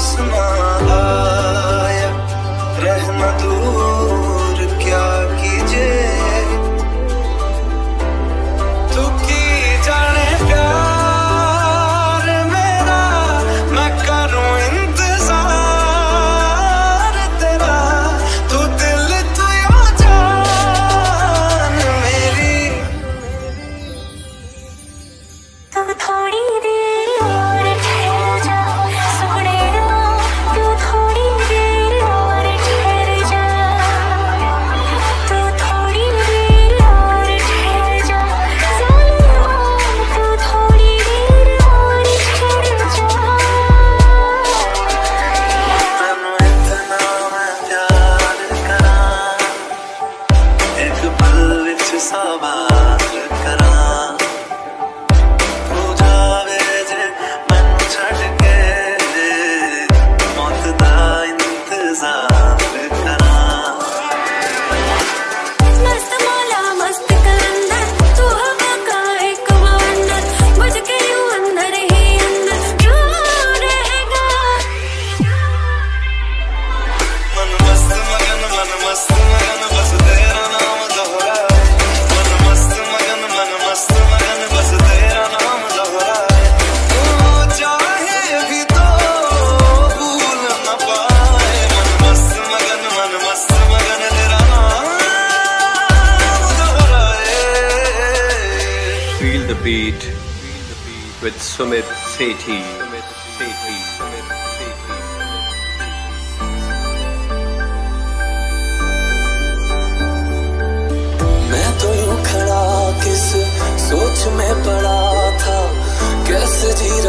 اسمع آية رحمة एक पल विच सवार करा। beat with Sumit Sethi. मैं तो यूं खड़ा किस सोच में पड़ा था कैसे जी रहा था मैं